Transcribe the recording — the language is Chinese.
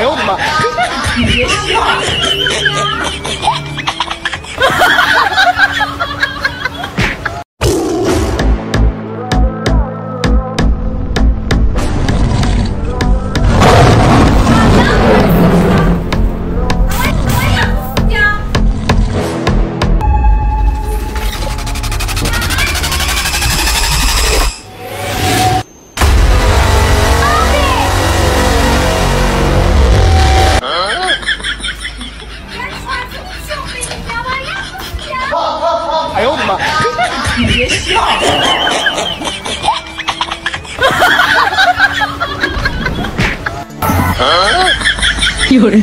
哎呦我的妈！你别笑哎呦我的妈！你别笑。有人。